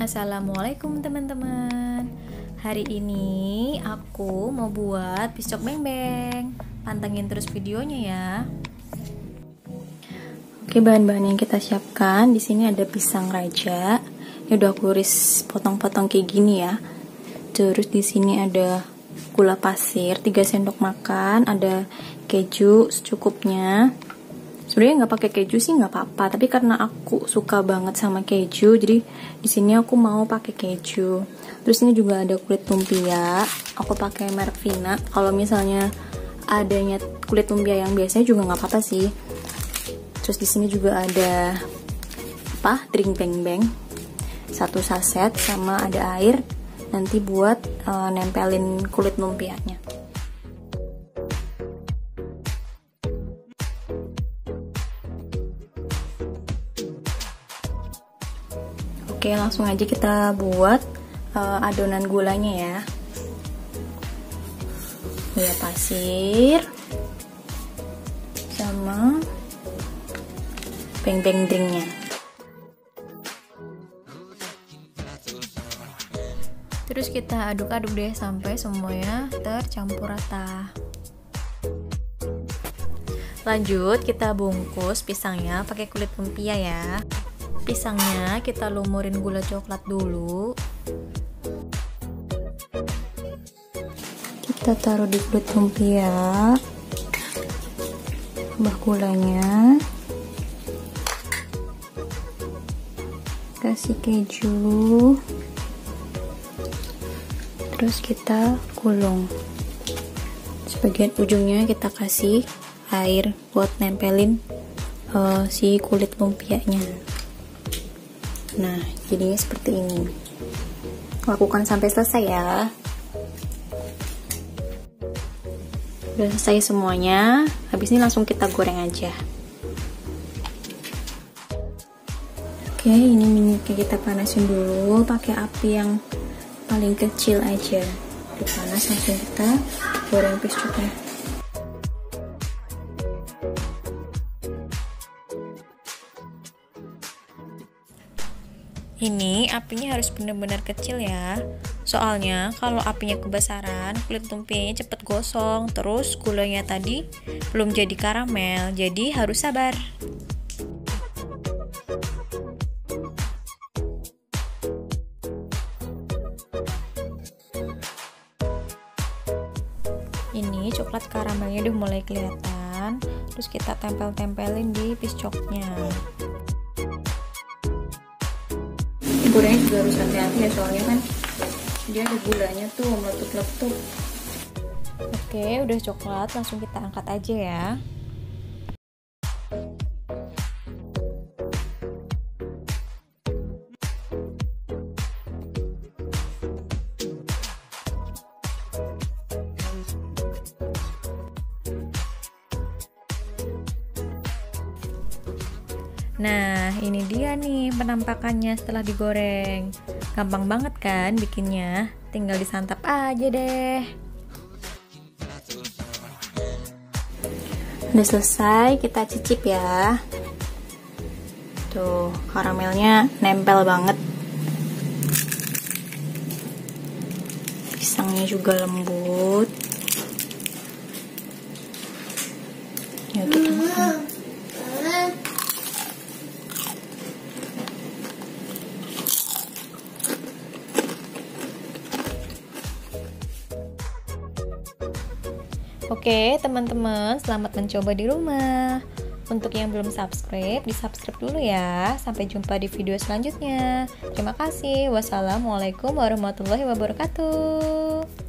Assalamualaikum teman-teman. Hari ini aku mau buat piscok beng-beng. Pantengin terus videonya ya. Oke bahan-bahan yang kita siapkan. Di sini ada pisang raja. Ini udah aku iris potong-potong kayak gini ya. Terus di sini ada gula pasir 3 sendok makan Ada keju secukupnya sebenarnya nggak pakai keju sih nggak apa-apa. Tapi karena aku suka banget sama keju jadi di sini aku mau pakai keju. Terus ini juga ada kulit lumpia. Aku pakai merek Vina. Kalau misalnya adanya kulit lumpia yang biasanya juga nggak apa-apa sih. Terus di sini juga ada apa drink beng beng. Satu saset sama ada air. Nanti buat uh, nempelin kulit lumpianya Oke, langsung aja kita buat uh, adonan gulanya ya. Gula pasir sama beng-beng drinknya. Terus kita aduk-aduk deh sampai semuanya tercampur rata. Lanjut kita bungkus pisangnya pakai kulit lumpia ya pisangnya kita lumurin gula coklat dulu. Kita taruh di kulit lumpia. Tambah gulanya. Kasih keju. Terus kita gulung. Sebagian ujungnya kita kasih air buat nempelin uh, si kulit lumpianya Nah, jadinya seperti ini. Lakukan sampai selesai ya. Udah selesai semuanya. Habis ini langsung kita goreng aja. Oke, ini minyaknya kita panasin dulu pakai api yang paling kecil aja. Udah panas langsung kita goreng piscuknya. Ini apinya harus benar-benar kecil ya. Soalnya kalau apinya kebesaran, kulit lumpianya cepet gosong. Terus gulanya tadi belum jadi karamel, jadi harus sabar. Ini coklat karamelnya udah mulai kelihatan. Terus kita tempel-tempelin di piscoknya. Gorengnya juga harus hati-hati ya soalnya kan dia ada gulanya tuh meletup-letup. Oke udah coklat langsung kita angkat aja ya Nah, ini dia nih penampakannya setelah digoreng. Gampang banget kan bikinnya? Tinggal disantap aja deh. Udah selesai, kita cicip ya. Tuh, karamelnya nempel banget. Pisangnya juga lembut. Oke, teman-teman, selamat mencoba di rumah. Untuk yang belum subscribe, di subscribe dulu ya. Sampai jumpa di video selanjutnya. Terima kasih. Wassalamualaikum warahmatullahi wabarakatuh.